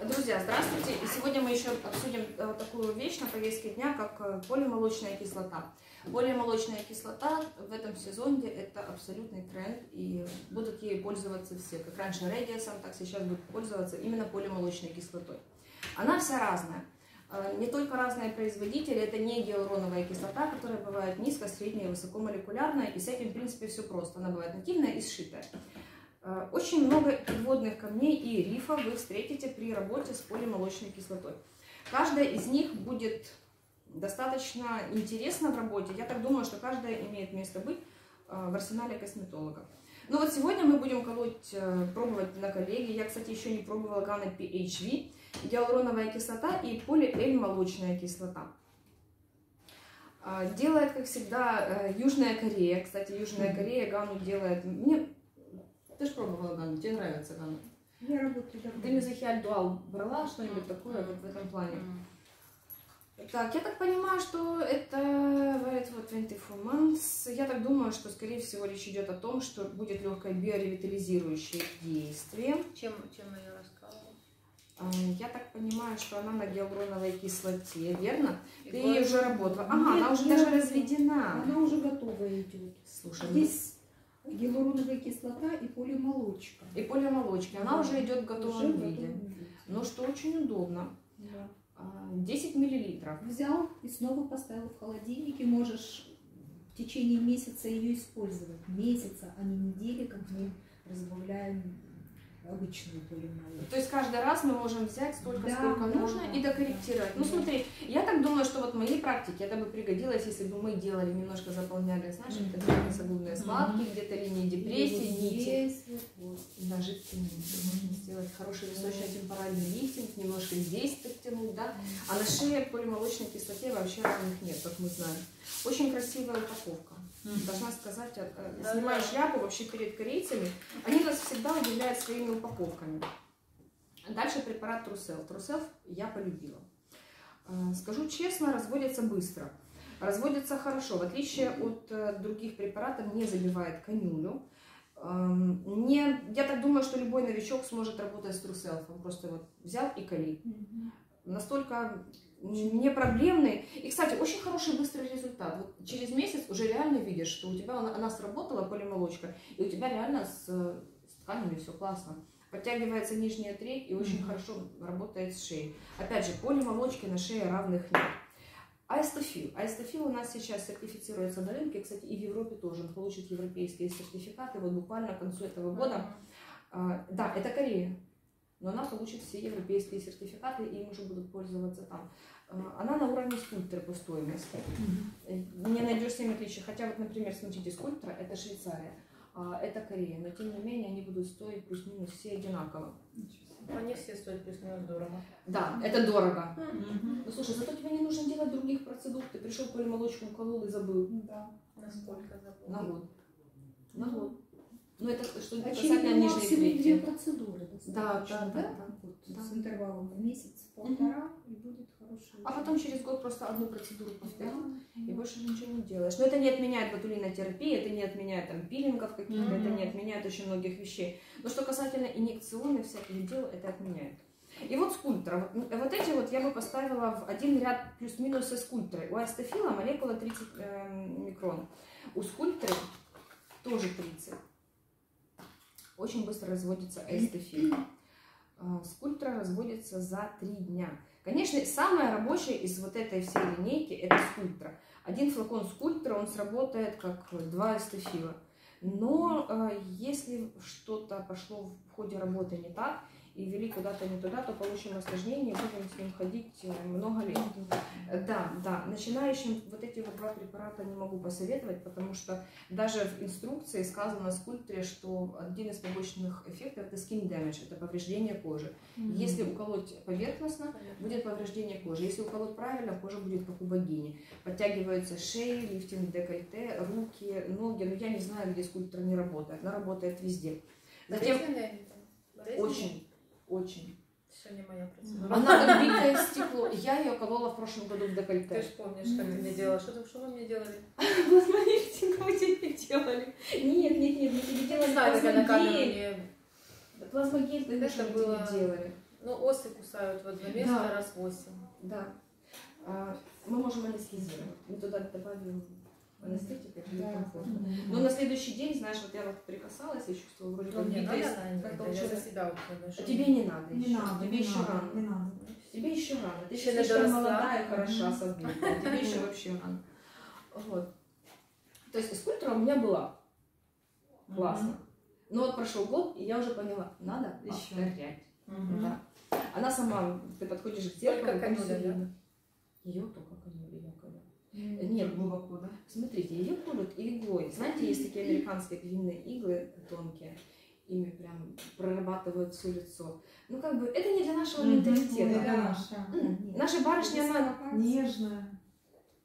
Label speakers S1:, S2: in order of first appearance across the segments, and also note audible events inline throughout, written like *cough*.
S1: Друзья, здравствуйте! И сегодня мы еще обсудим э, такую вещь на повестке дня, как э, полимолочная кислота. Полимолочная кислота в этом сезоне это абсолютный тренд, и будут ей пользоваться все. Как раньше редиасом, так сейчас будут пользоваться именно полимолочной кислотой. Она вся разная. Э, не только разные производители, это не гиалуроновая кислота, которая бывает низко, средняя высокомолекулярная, и с этим, в принципе, все просто. Она бывает нативная и сшитая. Э, очень много подводных камней и рифов вы встретите при работе с полимолочной кислотой. Каждая из них будет достаточно интересна в работе. Я так думаю, что каждая имеет место быть э, в арсенале косметолога. Ну вот сегодня мы будем колоть, э, пробовать на коллеге. Я, кстати, еще не пробовала Гана PHV, гиалуроновая кислота и полиэль-молочная кислота. Делает, как всегда, Южная Корея. Кстати, Южная Корея Гану делает... Мне ты же пробовала Ганну, тебе нравится Ганна?
S2: Я работаю давно.
S1: Ты Мезохиаль Дуал брала что-нибудь такое вот в этом плане? Так, я так понимаю, что это говорит вот 24 months. Я так думаю, что, скорее всего, речь идет о том, что будет легкое биоревитализирующее действие.
S2: Чем, чем ее рассказывала?
S1: Я так понимаю, что она на гиалуроновой кислоте, верно? И Ты ее уже работала. Ага, Нет, она уже даже разведена.
S2: Она уже готова идет.
S1: Слушай,
S2: здесь гиалуроновая кислота и полимолочка.
S1: И полимолочка. Она да. уже идет в готовом уже виде. Но что очень удобно. Да. 10 миллилитров.
S2: Взял и снова поставил в холодильнике. Можешь в течение месяца ее использовать. Месяца, а не недели, как мы разбавляем обычную полимолочку.
S1: То есть каждый раз мы можем взять столько, да, сколько да, нужно да, и докорректировать. Да, ну смотри, я так думаю, что вот моей практике это бы пригодилось, если бы мы делали, немножко заполняли, знаешь, mm -hmm. носогубные складки, mm -hmm. где-то линии депрессии, нити. Вот. Да, жидкие Можно сделать хороший высочно-темпоральный лифтинг, немножко здесь подтянуть, да. А на шее полимолочной кислоте вообще равных нет, как мы знаем. Очень красивая упаковка. Должна сказать, э, да, снимаю шляпу вообще перед корейцами. Они нас всегда удивляют своими упаковками. Дальше препарат Трусел. Трусел я полюбила. Э, скажу честно, разводится быстро. Разводится хорошо. В отличие от э, других препаратов, не забивает конюлю. Эм, не, я так думаю, что любой новичок сможет работать с Труселфом. Просто вот взял и кали. Настолько не проблемный. И, кстати, очень хороший быстрый результат. Вот через месяц уже реально видишь, что у тебя она, она сработала, полимолочка, и у тебя реально с, с тканями все классно. Подтягивается нижняя треть и очень mm-hmm. хорошо работает с шеей. Опять же, полимолочки на шее равных нет. Аэстофил. Аэстофил у нас сейчас сертифицируется на рынке, кстати, и в Европе тоже. Он получит европейские сертификаты вот буквально к концу этого года. Mm-hmm. А, да, это Корея но она получит все европейские сертификаты, и им уже будут пользоваться там. А, она на уровне скульптора по стоимости. Не найдешь 7 отличий. Хотя вот, например, смотрите, скульптора это Швейцария, а это Корея, но тем не менее они будут стоить плюс-минус все одинаково.
S2: Они все стоят плюс-минус дорого.
S1: Да, это дорого. Mm-hmm. Ну слушай, зато тебе не нужно делать других процедур. Ты пришел полимолочку уколол и забыл.
S2: Да. Насколько забыл?
S1: На год. На год. Ну, это что
S2: а касательно нижней трети. две процедуры.
S1: Да, да, да. да?
S2: Вот, да. С интервалом в месяц-полтора, угу. и будет хороший.
S1: А потом через год просто одну процедуру повторил, да. и больше ничего не делаешь. Но это не отменяет ботулинотерапии, это не отменяет там пилингов каких-то, угу. это не отменяет очень многих вещей. Но что касательно инъекционных всяких дел, это отменяет. И вот скульптора. Вот, эти вот я бы поставила в один ряд плюс-минус со скульпторой. У астафила молекула 30 э, микрон. У скульпторы тоже 30 очень быстро разводится эстефиль. *clears throat* А, скульптора разводится за три дня. Конечно, самое рабочее из вот этой всей линейки это скульптора. Один флакон скульптора, он сработает как два эстефила. Но э, если что-то пошло в ходе работы не так, и ввели куда-то не туда, то получим осложнение, будем с ним ходить э, много лет. Да, да. Начинающим вот эти вот два препарата не могу посоветовать, потому что даже в инструкции сказано в скульпторе, что один из побочных эффектов это skin damage, это повреждение кожи. Mm-hmm. Если уколоть поверхностно, будет повреждение кожи. Если уколоть правильно, кожа будет как у богини. Подтягиваются шеи, лифтинг декольте, руки, ноги. Но я не знаю, где скульптор не работает. Она работает везде.
S2: Затем...
S1: Очень очень.
S2: Все не моя процедура.
S1: Она как *laughs* битое стекло. Я ее колола в прошлом году в декольте.
S2: Ты же помнишь, как ты мне делала? Что, что вы мне делали? *laughs*
S1: Посмотрите, мы тебе делали. Нет, нет, нет, мы тебе делали
S2: Не знаю, как на камеру
S1: Плазмогель, ты
S3: Это
S1: это
S3: было-
S1: делали.
S3: Ну, осы кусают в одно место
S1: Да.
S3: раз восемь.
S1: Да. А, мы можем анестезировать. Мы туда добавим анестетик, это некомфортно. Но на следующий день, знаешь, вот я вот прикасалась, я чувствовала вроде как где-то
S3: надо,
S1: как-то
S3: не-
S1: уже-
S3: за себя вот не
S1: А тебе не надо
S2: Не
S1: еще.
S2: надо,
S1: тебе
S2: не
S1: еще
S2: надо,
S1: рано.
S2: не надо.
S1: Тебе еще рано. Ты
S3: Еще
S1: еще
S3: не
S1: слишком молодая, хороша,
S2: Мгм.
S1: особенно. Тебе еще *laughs* вообще рано. Вот. То есть скульптура у меня была. Классно. Но вот прошел год, и я уже поняла, надо
S2: Ещё.
S1: повторять.
S3: Мгм.
S1: Да. Она сама, ты подходишь к зеркалу, всё
S3: да?
S1: видно. Ее только канюля якобы.
S2: Нет.
S4: Глубоко, да?
S1: Смотрите, ее колют иглой. Знаете, есть такие американские длинные иглы тонкие. Ими прям прорабатывают все лицо. Ну, как бы, это не для нашего
S4: Мгм.
S1: менталитета.
S4: Да.
S2: наша.
S1: Наша барышня, она...
S4: Нежная.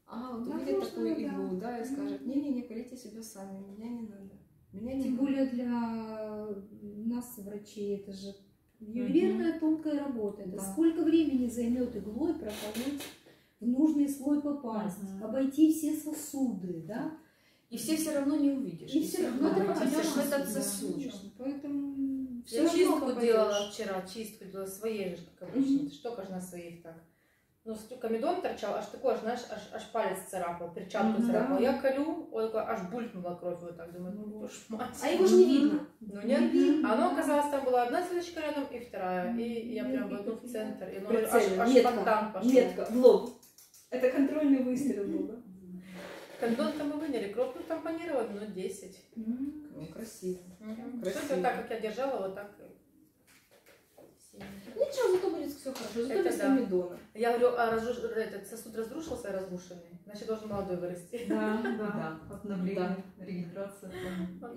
S1: А, вот
S2: Да,
S1: увидит такую
S2: да.
S1: иглу, да, и скажет, не-не-не, колите себя сами, меня не надо. Меня не
S2: Тем
S1: надо».
S2: более для нас, врачей, это же ювелирная тонкая работа. Это
S4: Да.
S2: сколько времени займет иглой проколоть в нужный слой попасть,
S4: Мгм.
S2: обойти все сосуды, да?
S1: И все все равно не увидишь.
S2: И все равно
S1: ты
S2: да,
S1: попадешь в этот
S2: да,
S1: сосуд.
S2: конечно. Поэтому всё
S3: Я чистку
S2: попадёшь.
S3: делала вчера, чистку делала своей же, как обычно. Это Что ж на своих так? Ну, комедон торчал, аж такой, знаешь, аж, аж палец царапал, перчатку
S1: Мгм.
S3: царапал.
S2: Да.
S3: Я колю, ой, такой, аж булькнула кровь вот так, думаю, ну, твою ж мать.
S1: А его же не видно.
S3: Ну,
S2: Не
S3: нет.
S2: видно.
S3: А оно оказалось, там была одна звездочка рядом и вторая. И я
S2: Ну,
S3: прям в
S2: и
S3: одну в центр. И
S1: Прицельно,
S3: аж, аж фонтан пошел.
S1: Метко, в лоб. Это контрольный выстрел был, да?
S3: Комедон там мы выняли, кровь ну, тампонировала минут 10.
S2: М.
S1: Ну, красиво.
S3: Угу.
S1: Красиво.
S3: Что-то так, как я держала, вот так. сильно.
S1: Ничего, зато будет все хорошо. Зато
S3: Это
S1: без
S3: да.
S1: комедона.
S3: Я говорю, а разруш- этот сосуд разрушился разрушенный, значит должен молодой вырасти.
S4: Да,
S1: Да. *laughs*
S4: да. Обновление, регенерация.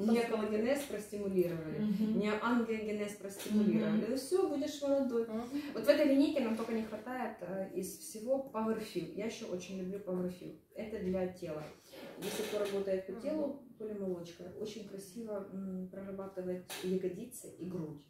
S1: Не коллагенез простимулировали, не ангиогенез простимулировали. Ну все, будешь молодой. Вот в нам только не хватает э, из всего Powerfill. Я еще очень люблю Powerfill. Это для тела. Если кто работает по телу, полимолочка, очень красиво прорабатывает ягодицы и грудь.